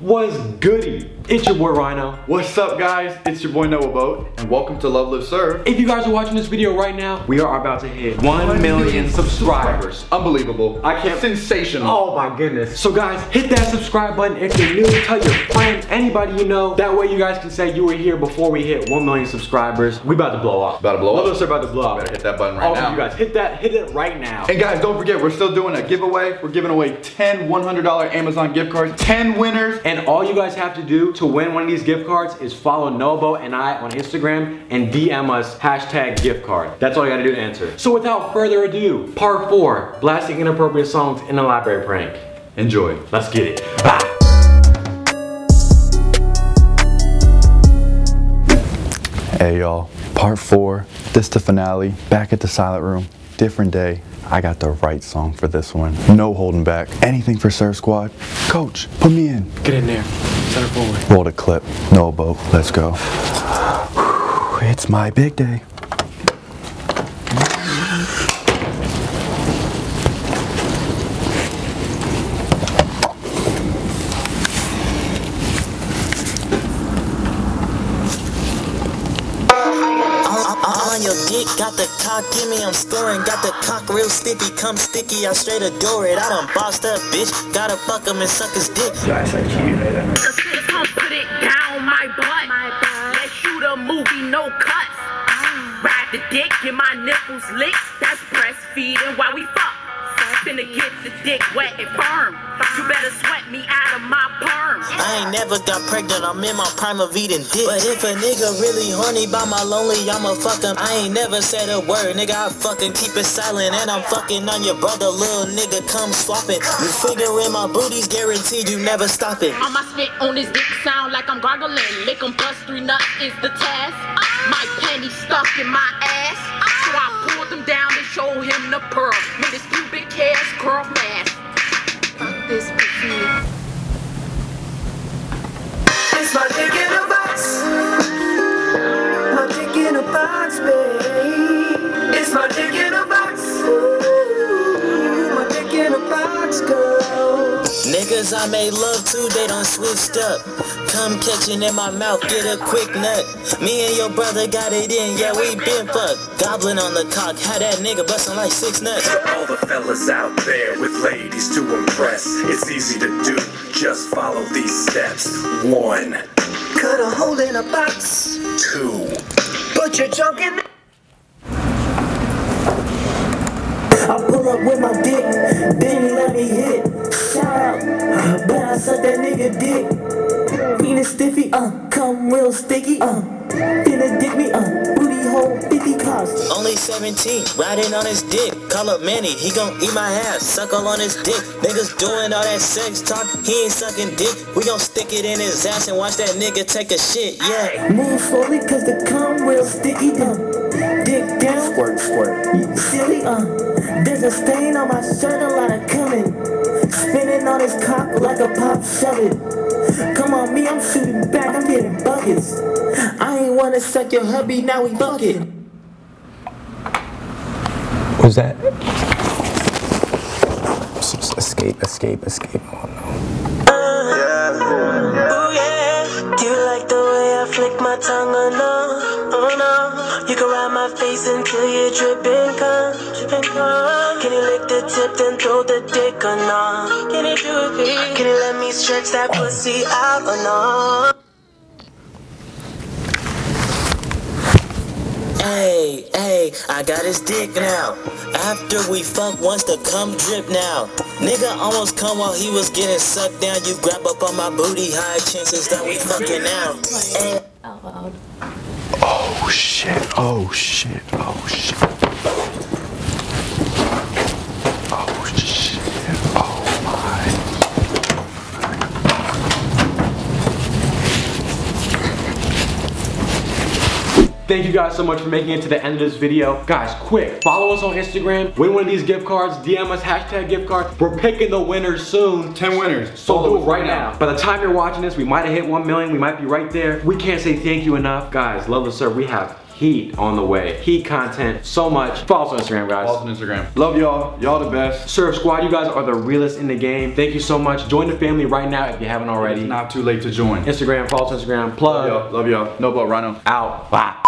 was goody? It's your boy Rhino. What's up guys? It's your boy Noah Boat and welcome to Love Live Serve. If you guys are watching this video right now, we are about to hit 1 million subscribers. Unbelievable. I can't- Sensational. Oh my goodness. So guys, hit that subscribe button if you're new. Tell your friends, anybody you know. That way you guys can say you were here before we hit 1 million subscribers. We about to blow up. About to blow Love up. Live Serve about to blow up. Better hit that button right All of now. you guys, hit that, hit it right now. And guys, don't forget, we're still doing a giveaway. We're giving away 10 $100 Amazon gift cards, 10 winners. And all you guys have to do to win one of these gift cards is follow Noah Boat and I on Instagram and DM us hashtag gift card. That's all you gotta do to answer. So without further ado, part four, blasting inappropriate songs in a library prank. Enjoy. Let's get it. Bye. Hey y'all, part four, this the finale, back at the silent room, different day. I got the right song for this one. No holding back. Anything for Serve Squad. Coach, put me in. Get in there. Center forward. Roll the clip. Noah Boat. Let's go. It's my big day. Dick, got the cock, give me, I'm scoring. Got the cock real sticky, come sticky, I straight adore it. I done bossed up, bitch. Gotta fuck him and suck his dick. Cause kids gon' put it down my butt. Let's shoot a movie, no cuts. Mm. Ride the dick, get my nipples licked. That's breastfeeding while we fuck. Finna get the dick wet and firm. You better sweat me out of my perm. I ain't never got pregnant, I'm in my prime of eating dick. But if a nigga really horny by my lonely, I'ma fuck him. I ain't never said a word, nigga, I fucking keep it silent. And I'm fucking on your brother, little nigga, come swap it. You figuring my booty's guaranteed, you never stop it. My spit on his dick sound like I'm gargling. Make him bust three nuts is the task. My penny stuck in my ass. So I pulled him down and showed him the pearl. Made his pubic hairs curl fast. Niggas I made love to, they done switched up. Come catching in my mouth, get a quick nut. Me and your brother got it in, yeah, we been fucked. Goblin on the cock, had that nigga bustin' like six nuts. All the fellas out there with ladies to impress. It's easy to do, just follow these steps. One, Cut a hole in a box. two, Put your junk in. Nigga dick. Penis stiffy, uh, come real sticky, uh. Finna dick me, uh, booty hole 50 cost. Only 17, riding on his dick. Call up Manny, he gon' eat my ass, suck all on his dick. Niggas doing all that sex talk, he ain't sucking dick. We gon' stick it in his ass and watch that nigga take a shit, yeah. Move slowly cause the cum real sticky down. Dick down. Squirt, squirt. You silly, uh. There's a stain on my shirt, a lot of coming. On cock like a pop shove. Come on, me, I'm shooting back, I'm getting buckets. I ain't wanna suck your hubby, now we fucking. was that? Escape, escape, escape. Oh no. Flick my tongue or no? Oh no, you can ride my face until you're dripping cum, dripping cum. Can you lick the tip then throw the dick or no? Can you do it, baby? Can you let me stretch that pussy out or no? Hey, hey, I got his dick now. After we fuck, once the cum drip now. Nigga almost come while he was getting sucked down. You grab up on my booty, high chances that we fucking now. Hey. Oh shit. Oh shit. Oh shit. Oh shit. Oh my. Thank you guys so much for making it to the end of this video. Guys, quick, follow us on Instagram, win one of these gift cards, DM us hashtag gift card. We're picking the winners soon. 10 winners. So do it right now. By the time you're watching this, we might have hit 1 million. We might be right there. We can't say thank you enough. Guys, love the serve. We have heat on the way. Heat content, so much. Follow us on Instagram, guys. Follow us on Instagram. Love y'all. Y'all the best. Serve Squad, you guys are the realest in the game. Thank you so much. Join the family right now if you haven't already. It's not too late to join. Instagram, follow us on Instagram, Love plug, y'all. Love y'all. Noah Boat Rhino. out. Bye.